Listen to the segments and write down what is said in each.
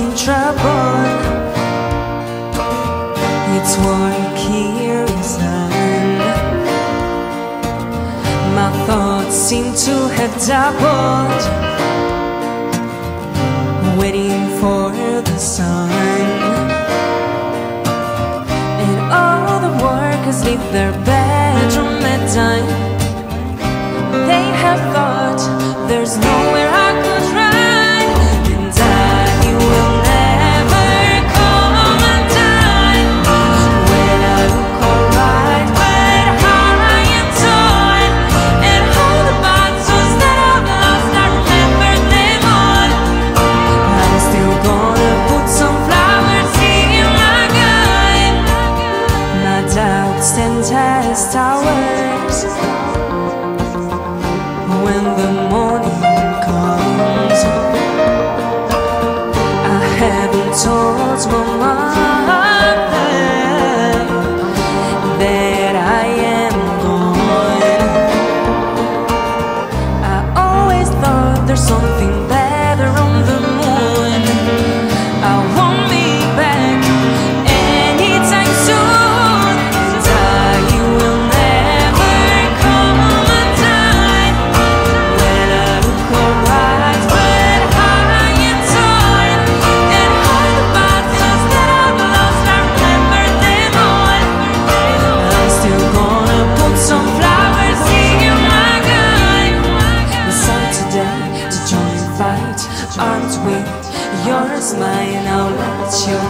in trouble. It's working inside My thoughts seem to have doubled. Waiting for the sun. And all the workers leave their beds with yours, mine. I'll let your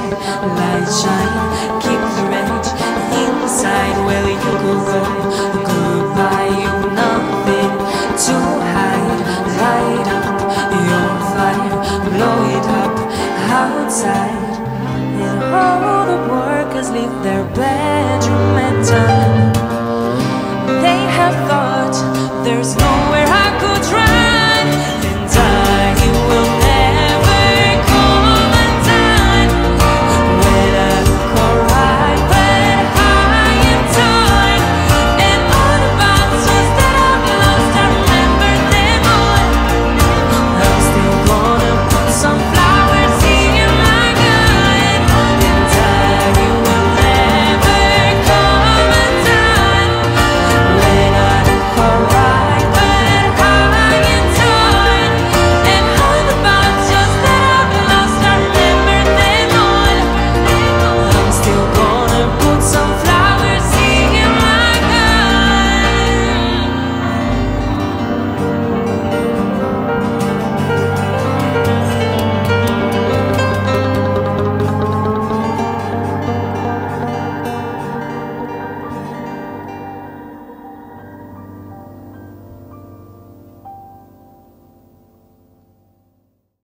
light shine. Keep the red inside. Well, you go good, goodbye. You've nothing to hide. Light up your fire, blow it up outside. And all the workers leave their bedroom at time.